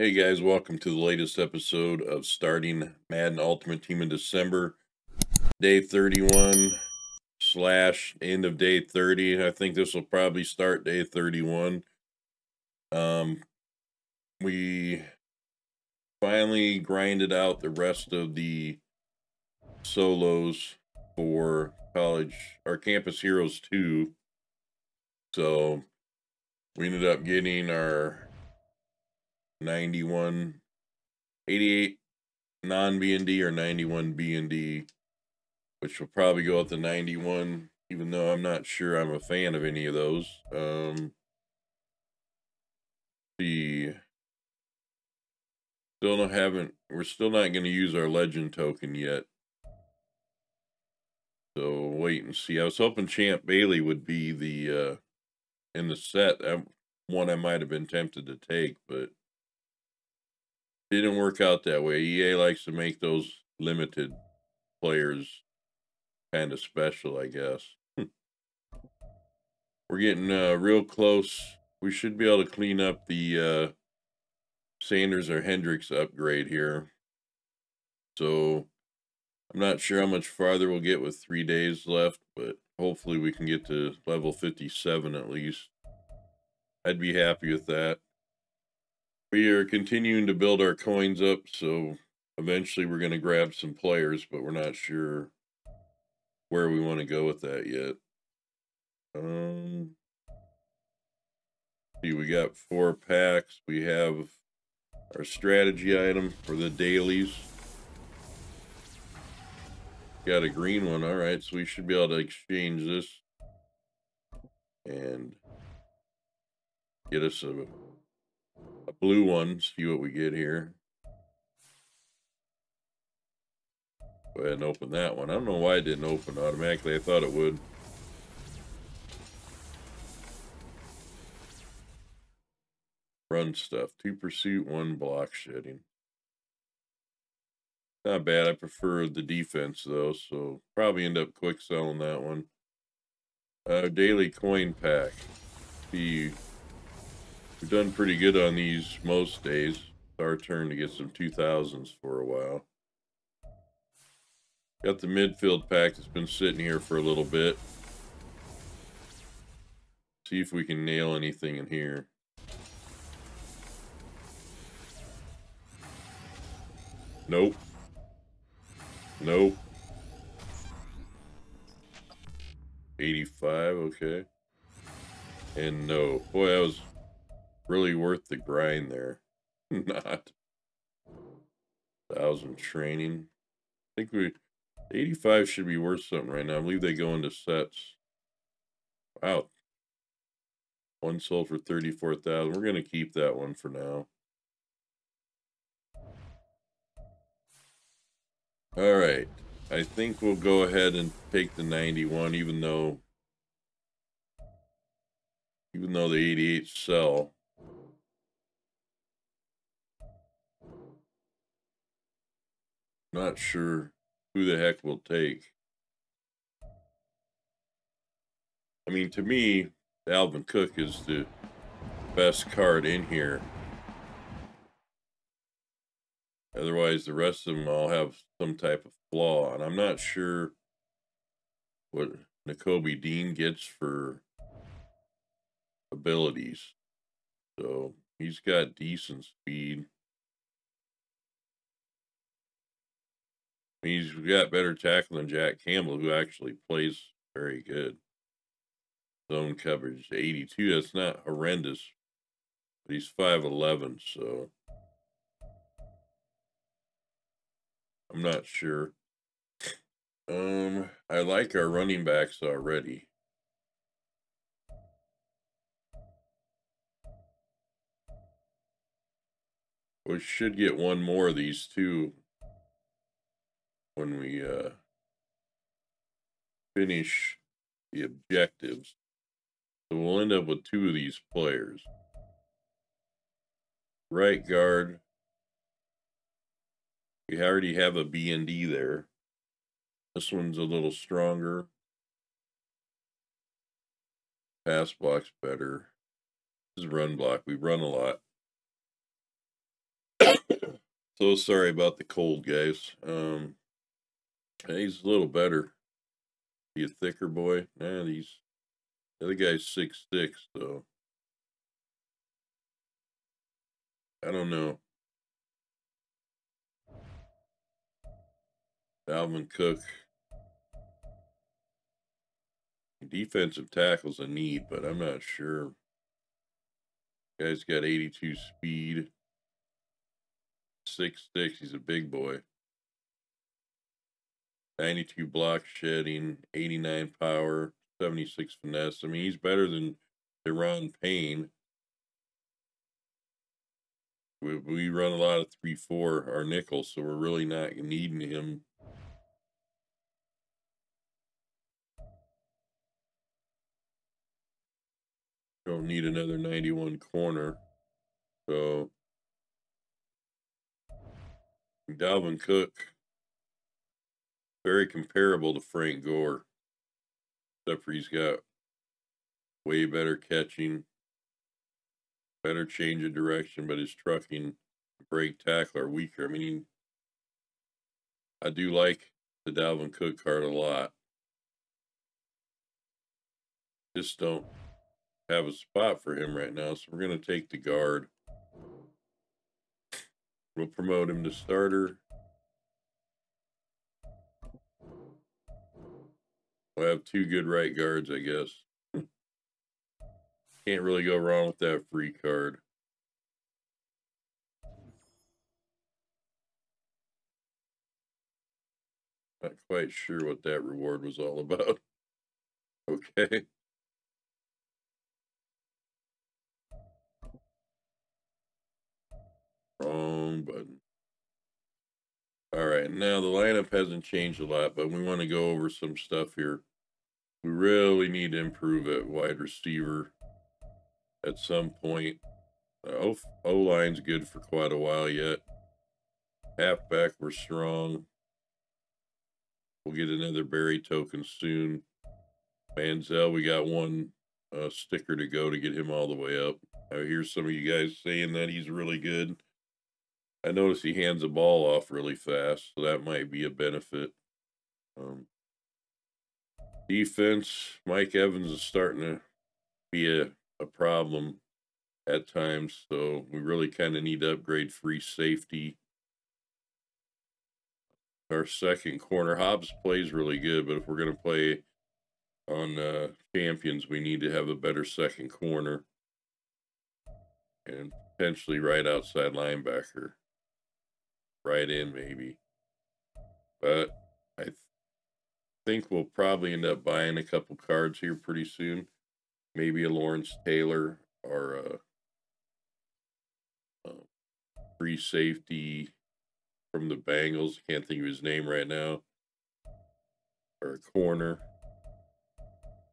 Hey guys, welcome to the latest episode of starting Madden Ultimate Team in December, day 31 slash end of day 30. I think this will probably start day 31. Um, we finally grinded out the rest of the solos for college, our Campus Heroes 2. So we ended up getting our 91, 88 non BND or 91 BND, which will probably go with the 91, even though I'm not sure I'm a fan of any of those. Um, the still not haven't we're still not going to use our legend token yet. So wait and see. I was hoping Champ Bailey would be the uh in the set. One I might have been tempted to take, but didn't work out that way. EA likes to make those limited players kind of special, I guess. We're getting uh, real close. We should be able to clean up the uh, Sanders or Hendricks upgrade here. So I'm not sure how much farther we'll get with three days left, but hopefully we can get to level 57 at least. I'd be happy with that we are continuing to build our coins up, so eventually we're going to grab some players, but we're not sure where we want to go with that yet. Um, see, we got four packs. We have our strategy item for the dailies. Got a green one. All right, so we should be able to exchange this and get us a a blue one, see what we get here. Go ahead and open that one. I don't know why it didn't open automatically. I thought it would. Run stuff. Two pursuit, one block shedding. Not bad. I prefer the defense though, so probably end up quick selling that one. Uh, daily coin pack. The We've done pretty good on these most days. It's our turn to get some 2000s for a while. Got the midfield pack that's been sitting here for a little bit. See if we can nail anything in here. Nope. Nope. 85, okay. And no. Boy, that was really worth the grind there. Not. Thousand training. I think we 85 should be worth something right now. I believe they go into sets. Wow. One sold for 34,000. We're going to keep that one for now. All right. I think we'll go ahead and take the 91, even though even though the 88 sell. Not sure who the heck will take. I mean, to me, Dalvin Cook is the best card in here. Otherwise, the rest of them all have some type of flaw. And I'm not sure what Nakobe Dean gets for abilities. So he's got decent speed. He's got better tackle than Jack Campbell, who actually plays very good. Zone coverage 82. That's not horrendous, but he's 5'11, so I'm not sure. Um, I like our running backs already. We should get one more of these two when we uh, finish the objectives. So we'll end up with two of these players. Right guard. We already have a B and D there. This one's a little stronger. Pass block's better. This is run block. We run a lot. So sorry about the cold, guys. Um, he's a little better. He a thicker boy? Nah, he's the other guy's six six, so I don't know. Dalvin Cook. Defensive tackle's a need, but I'm not sure. Guy's got 82 speed. Six six. He's a big boy. 92 block shedding, 89 power, 76 finesse. I mean, he's better than Daron Payne. We, we run a lot of 3 4 our nickel, so we're really not needing him. Don't need another 91 corner. So, Dalvin Cook very comparable to Frank Gore, except for he's got way better catching, better change of direction, but his trucking, break tackle are weaker. I mean, I do like the Dalvin Cook card a lot. Just don't have a spot for him right now, so we're going to take the guard. We'll promote him to starter. We'll have two good right guards, I guess. Can't really go wrong with that free card. Not quite sure what that reward was all about. Okay. Wrong button. All right, now the lineup hasn't changed a lot, but we want to go over some stuff here. We really need to improve at wide receiver at some point. O line's good for quite a while yet. Halfback, we're strong. We'll get another Barry token soon. Manziel, we got one uh, sticker to go to get him all the way up. I hear some of you guys saying that he's really good. I notice he hands the ball off really fast, so that might be a benefit. Um, defense, Mike Evans is starting to be a, a problem at times, so we really kind of need to upgrade free safety. Our second corner, Hobbs plays really good, but if we're going to play on uh, champions, we need to have a better second corner and potentially right outside linebacker, right in maybe. But I think we'll probably end up buying a couple cards here pretty soon. Maybe a Lawrence Taylor or a, a free safety from the Bengals. Can't think of his name right now. Or a corner.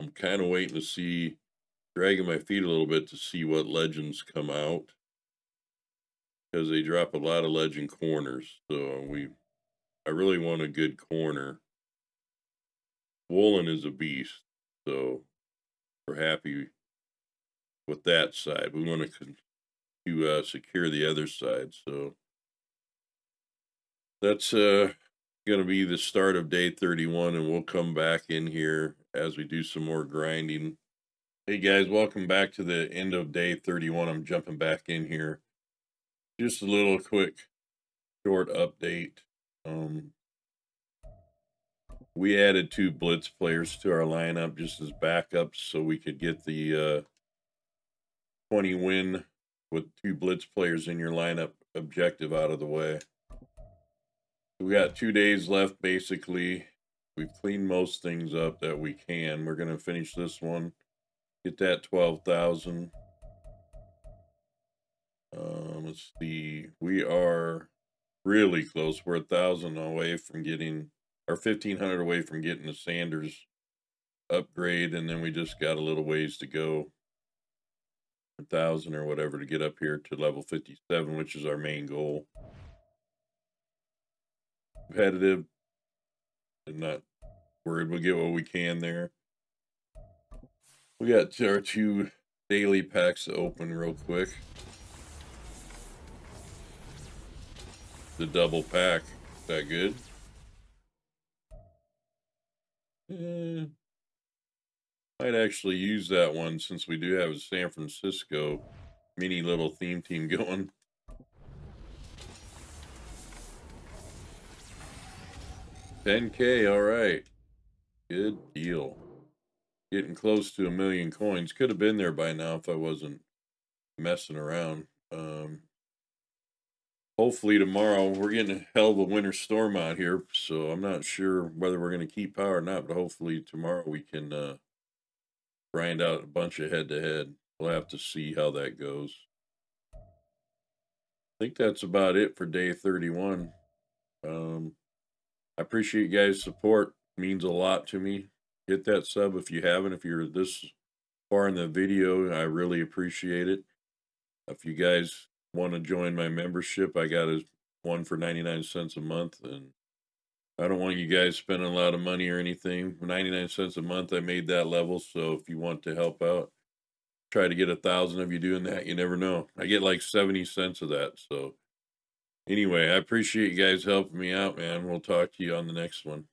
I'm kind of waiting to see, dragging my feet a little bit to see what legends come out. Because they drop a lot of legend corners. So we, I really want a good corner. Woolen is a beast, so we're happy with that side. We want to to uh, secure the other side, so that's uh, going to be the start of day 31, and we'll come back in here as we do some more grinding. Hey guys, welcome back to the end of day 31. I'm jumping back in here. Just a little quick short update. Um, we added two blitz players to our lineup just as backups so we could get the uh, 20 win with two blitz players in your lineup objective out of the way. We got two days left basically. We've cleaned most things up that we can. We're going to finish this one. Get that 12,000. Um, let's see. We are really close. We're a thousand away from getting or 1500 away from getting the Sanders upgrade, and then we just got a little ways to go, a thousand or whatever, to get up here to level 57, which is our main goal. Competitive, and not worried we'll get what we can there. We got our two daily packs to open real quick. the double pack. Is that good? Eh, might actually use that one since we do have a San Francisco mini little theme team going. Ten K, all right. Good deal. Getting close to a million coins. Could have been there by now if I wasn't messing around. Um, hopefully tomorrow we're getting a hell of a winter storm out here, so I'm not sure whether we're going to keep power or not. But hopefully tomorrow we can uh, grind out a bunch of head to head. We'll have to see how that goes. I think that's about it for day 31. Um, I appreciate you guys' support. It means a lot to me. Hit that sub if you haven't. If you're this far in the video, I really appreciate it. If you guys want to join my membership, I got a one for 99 cents a month and I don't want you guys spending a lot of money or anything. 99 cents a month, I made that level. So if you want to help out, try to get a thousand of you doing that. You never know. I get like 70 cents of that. So anyway, I appreciate you guys helping me out, man. We'll talk to you on the next one.